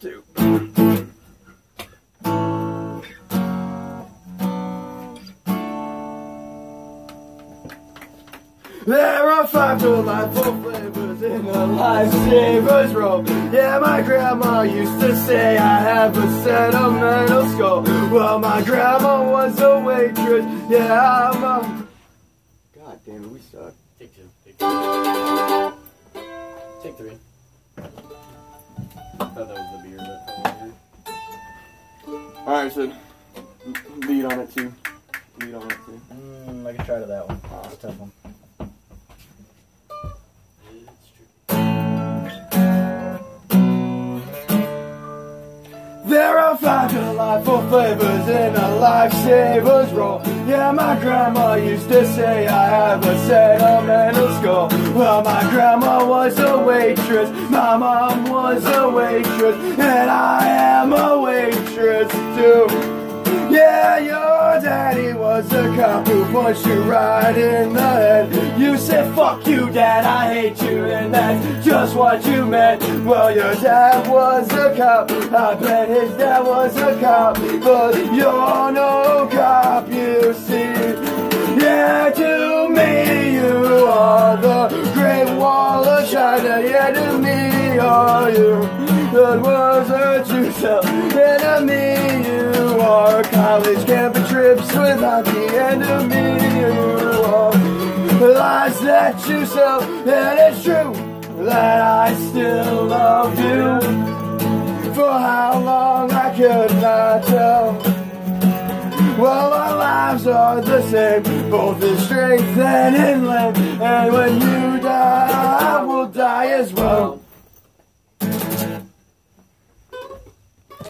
two. There are five delightful flavors in a Life Savers roll. Yeah, my grandma used to say I have a sentimental skull. Well, my grandma was a waitress. Yeah, I'm a. God damn it, we suck. Take two. Take two. Take three. Thought that was the beer that fell over. Alright, so lead on it too. Lead on it too. Mm, I can try to that one. Oh, it's a tough one. There are five delightful flavors in a Life Savers roll. Yeah, my grandma used to say I have a sentimental skull. Well, my grandma was a waitress, my mom was a waitress, and I am a waitress too. Yeah, your daddy was a cop who punched you right in the head. You said, fuck you, dad, I hate you, and that's just what you meant. Well, your dad was a cop, I bet his dad was a cop, but you're no cop, you see. Yeah, to me, you are the Great Wall of China, yeah, to me, are you. That was a true self, enemy, you are college camping trips without the enemy. You are lies that you sell, and it's true that I still love you. For how long I could not tell. Well, our lives are the same, both in strength and in length. And when you die, I will die as well.